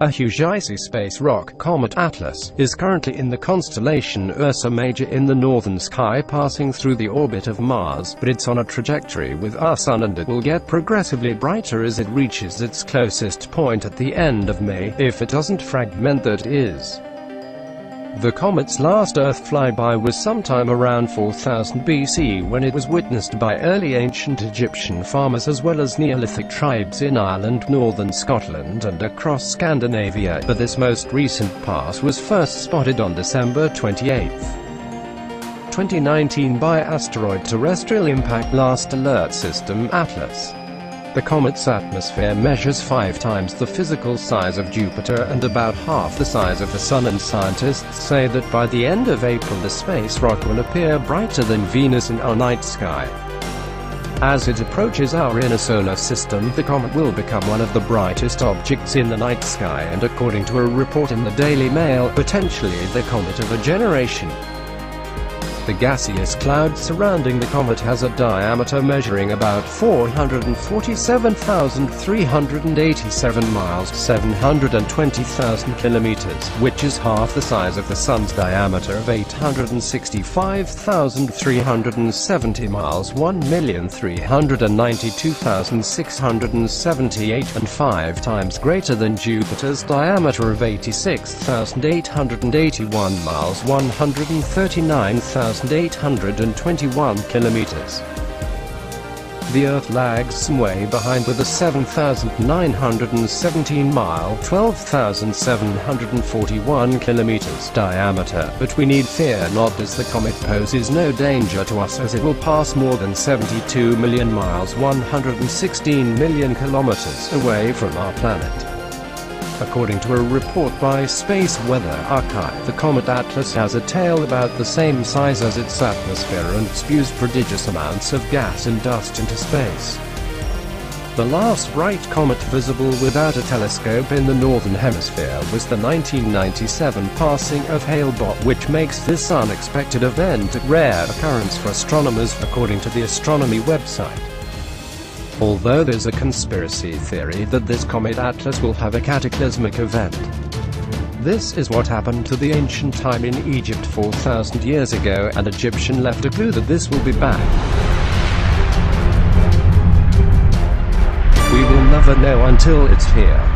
A huge icy space rock, Comet Atlas, is currently in the constellation Ursa Major in the northern sky passing through the orbit of Mars, but it's on a trajectory with our Sun and it will get progressively brighter as it reaches its closest point at the end of May, if it doesn't fragment that is. The comet's last Earth flyby was sometime around 4000 BC when it was witnessed by early ancient Egyptian farmers as well as Neolithic tribes in Ireland, northern Scotland and across Scandinavia, but this most recent pass was first spotted on December 28, 2019 by Asteroid Terrestrial Impact Last Alert System Atlas. The comet's atmosphere measures five times the physical size of Jupiter and about half the size of the Sun and scientists say that by the end of April the space rock will appear brighter than Venus in our night sky. As it approaches our inner solar system, the comet will become one of the brightest objects in the night sky and according to a report in the Daily Mail, potentially the comet of a generation. The gaseous cloud surrounding the comet has a diameter measuring about 447,387 miles 720,000 kilometers, which is half the size of the Sun's diameter of 865,370 miles 1,392,678 and five times greater than Jupiter's diameter of 86,881 miles 139,000 1,821 kilometers. The Earth lags some way behind with a 7,917-mile (12,741 kilometers) diameter, but we need fear not as the comet poses no danger to us as it will pass more than 72 million miles 116 million kilometers away from our planet. According to a report by Space Weather Archive, the comet Atlas has a tail about the same size as its atmosphere and spews prodigious amounts of gas and dust into space. The last bright comet visible without a telescope in the northern hemisphere was the 1997 passing of Hale-Bopp which makes this unexpected event a rare occurrence for astronomers, according to the astronomy website. Although there's a conspiracy theory that this comet Atlas will have a cataclysmic event. This is what happened to the ancient time in Egypt 4,000 years ago, and Egyptian left a clue that this will be back. We will never know until it's here.